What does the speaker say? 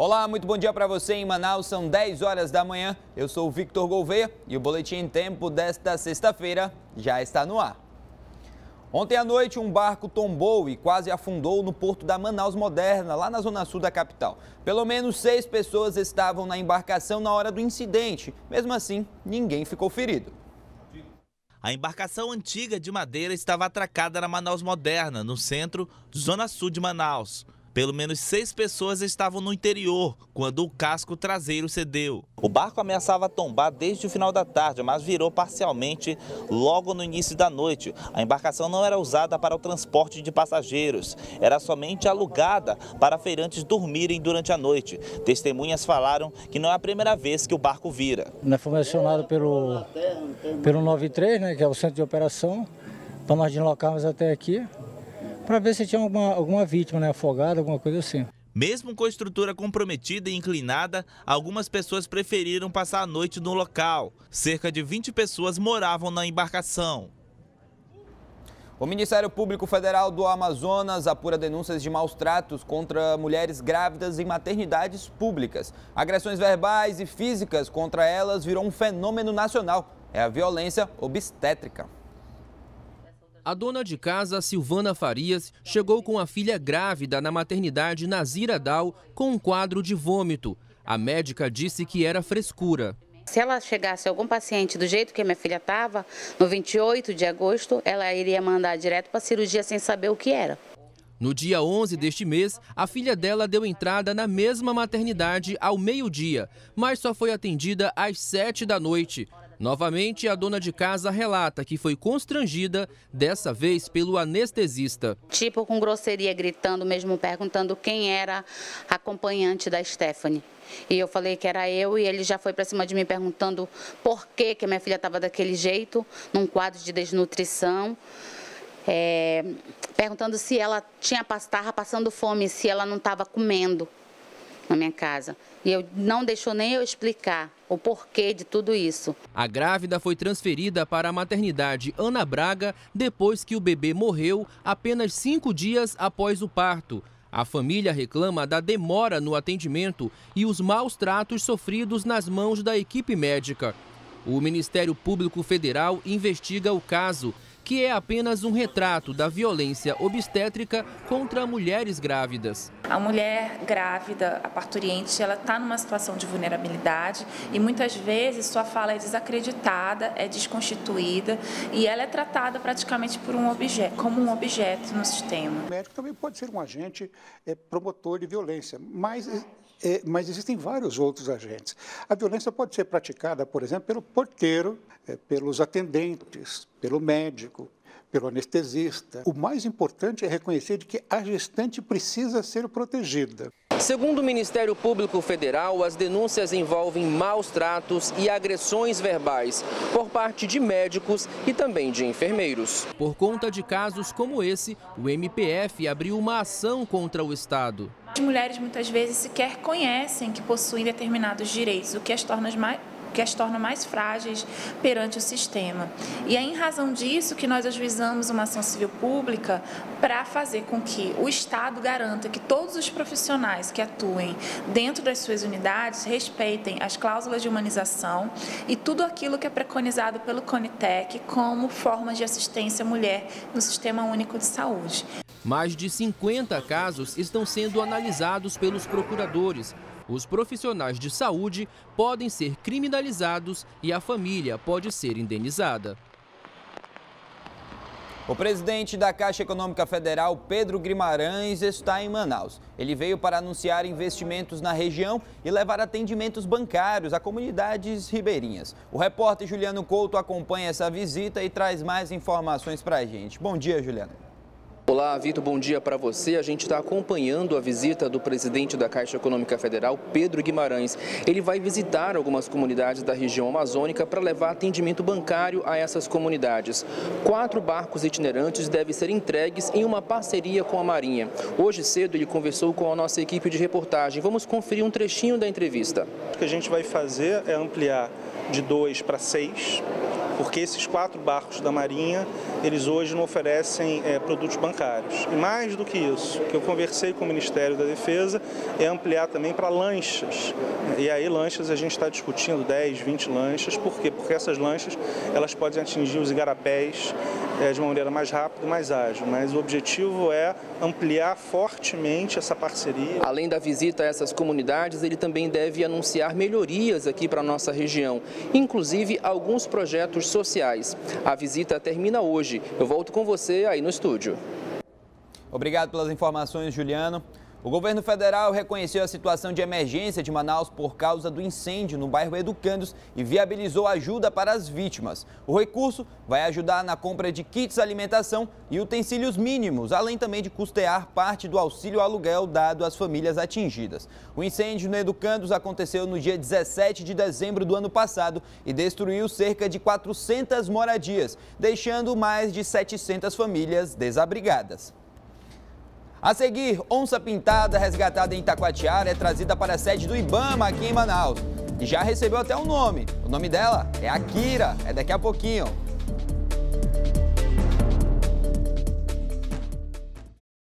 Olá, muito bom dia para você em Manaus. São 10 horas da manhã. Eu sou o Victor Gouveia e o Boletim em Tempo desta sexta-feira já está no ar. Ontem à noite, um barco tombou e quase afundou no porto da Manaus Moderna, lá na zona sul da capital. Pelo menos seis pessoas estavam na embarcação na hora do incidente. Mesmo assim, ninguém ficou ferido. A embarcação antiga de madeira estava atracada na Manaus Moderna, no centro, zona sul de Manaus. Pelo menos seis pessoas estavam no interior quando o casco traseiro cedeu. O barco ameaçava tombar desde o final da tarde, mas virou parcialmente logo no início da noite. A embarcação não era usada para o transporte de passageiros, era somente alugada para feirantes dormirem durante a noite. Testemunhas falaram que não é a primeira vez que o barco vira. Nós fomos acionados pelo, pelo 93, né, que é o centro de operação, para nós deslocarmos até aqui para ver se tinha alguma, alguma vítima, né, afogada, alguma coisa assim. Mesmo com a estrutura comprometida e inclinada, algumas pessoas preferiram passar a noite no local. Cerca de 20 pessoas moravam na embarcação. O Ministério Público Federal do Amazonas apura denúncias de maus tratos contra mulheres grávidas em maternidades públicas. Agressões verbais e físicas contra elas virou um fenômeno nacional. É a violência obstétrica. A dona de casa, Silvana Farias, chegou com a filha grávida na maternidade Nazira Dal com um quadro de vômito. A médica disse que era frescura. Se ela chegasse algum paciente do jeito que minha filha estava, no 28 de agosto, ela iria mandar direto para a cirurgia sem saber o que era. No dia 11 deste mês, a filha dela deu entrada na mesma maternidade ao meio-dia, mas só foi atendida às 7 da noite. Novamente, a dona de casa relata que foi constrangida, dessa vez pelo anestesista. Tipo com grosseria, gritando, mesmo perguntando quem era a acompanhante da Stephanie. E eu falei que era eu e ele já foi para cima de mim perguntando por que, que minha filha estava daquele jeito, num quadro de desnutrição. É, perguntando se ela tinha estava passando fome, se ela não estava comendo na minha casa. E eu não deixou nem eu explicar o porquê de tudo isso. A grávida foi transferida para a maternidade Ana Braga depois que o bebê morreu apenas cinco dias após o parto. A família reclama da demora no atendimento e os maus tratos sofridos nas mãos da equipe médica. O Ministério Público Federal investiga o caso que é apenas um retrato da violência obstétrica contra mulheres grávidas. A mulher grávida, a parturiente, ela está numa situação de vulnerabilidade e muitas vezes sua fala é desacreditada, é desconstituída e ela é tratada praticamente por um objeto, como um objeto no sistema. O médico também pode ser um agente é, promotor de violência, mas é, mas existem vários outros agentes. A violência pode ser praticada, por exemplo, pelo porteiro, é, pelos atendentes, pelo médico, pelo anestesista. O mais importante é reconhecer que a gestante precisa ser protegida. Segundo o Ministério Público Federal, as denúncias envolvem maus tratos e agressões verbais por parte de médicos e também de enfermeiros. Por conta de casos como esse, o MPF abriu uma ação contra o Estado. As mulheres muitas vezes sequer conhecem que possuem determinados direitos, o que as torna mais que as torna mais frágeis perante o sistema. E é em razão disso que nós ajuizamos uma ação civil pública para fazer com que o Estado garanta que todos os profissionais que atuem dentro das suas unidades respeitem as cláusulas de humanização e tudo aquilo que é preconizado pelo CONITEC como formas de assistência à mulher no Sistema Único de Saúde. Mais de 50 casos estão sendo analisados pelos procuradores os profissionais de saúde podem ser criminalizados e a família pode ser indenizada. O presidente da Caixa Econômica Federal, Pedro Guimarães, está em Manaus. Ele veio para anunciar investimentos na região e levar atendimentos bancários a comunidades ribeirinhas. O repórter Juliano Couto acompanha essa visita e traz mais informações para a gente. Bom dia, Juliano. Olá, Vitor, bom dia para você. A gente está acompanhando a visita do presidente da Caixa Econômica Federal, Pedro Guimarães. Ele vai visitar algumas comunidades da região amazônica para levar atendimento bancário a essas comunidades. Quatro barcos itinerantes devem ser entregues em uma parceria com a Marinha. Hoje cedo ele conversou com a nossa equipe de reportagem. Vamos conferir um trechinho da entrevista. O que a gente vai fazer é ampliar de dois para seis porque esses quatro barcos da Marinha, eles hoje não oferecem é, produtos bancários. E mais do que isso, que eu conversei com o Ministério da Defesa, é ampliar também para lanchas. E aí lanchas a gente está discutindo 10, 20 lanchas, por quê? Porque essas lanchas elas podem atingir os igarapés é, de uma maneira mais rápida e mais ágil, mas o objetivo é ampliar fortemente essa parceria. Além da visita a essas comunidades, ele também deve anunciar melhorias aqui para a nossa região, inclusive alguns projetos sociais. A visita termina hoje. Eu volto com você aí no estúdio. Obrigado pelas informações, Juliano. O governo federal reconheceu a situação de emergência de Manaus por causa do incêndio no bairro Educandos e viabilizou ajuda para as vítimas. O recurso vai ajudar na compra de kits alimentação e utensílios mínimos, além também de custear parte do auxílio aluguel dado às famílias atingidas. O incêndio no Educandos aconteceu no dia 17 de dezembro do ano passado e destruiu cerca de 400 moradias, deixando mais de 700 famílias desabrigadas. A seguir, onça pintada resgatada em Itacoatiara é trazida para a sede do Ibama aqui em Manaus. E já recebeu até um nome. O nome dela é Akira. É daqui a pouquinho.